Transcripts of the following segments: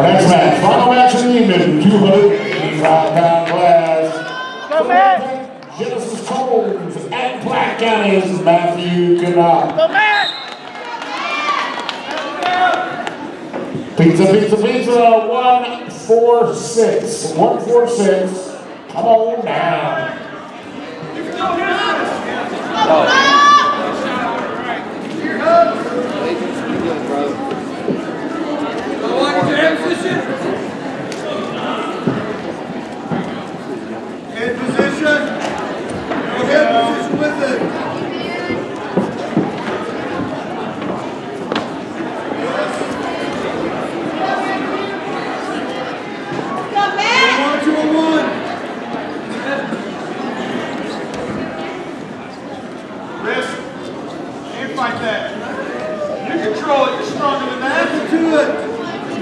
Our next match, final match of the evening, 285 pound class. Go, Matt! Genesis Combs and Platte County is Matthew Knopp. Go, Matt! Pizza, pizza, pizza, one, four, six. One, four, six. Come on down. Head position. Go head position with it. One, two, and one. Wrist. Can't fight that. You control it. You're stronger than that. It. Let's circle.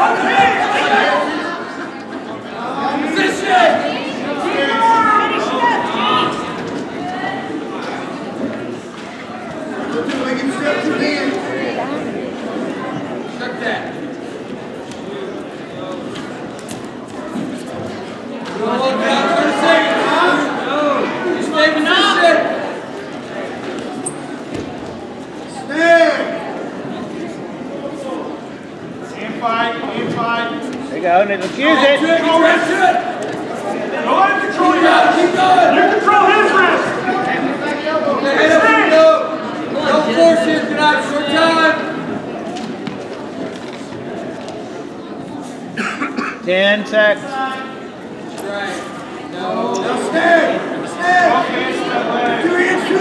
Make him step two hands. There you go, let's use Go it! to it, go it. Go ahead and control your wrist. Keep going. You control his wrist. Okay, head up and go. Don't force it, get out short time. Ten seconds. Right. No. Now stay. Stay. Two hands to it.